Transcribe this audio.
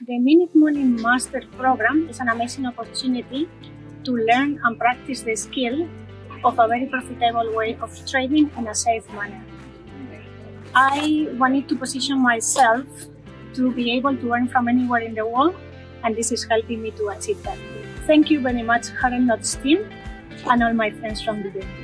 The Minute Money Master Program is an amazing opportunity to learn and practice the skill of a very profitable way of trading in a safe manner. I wanted to position myself to be able to earn from anywhere in the world, and this is helping me to achieve that. Thank you very much, Karen team, and all my friends from the game.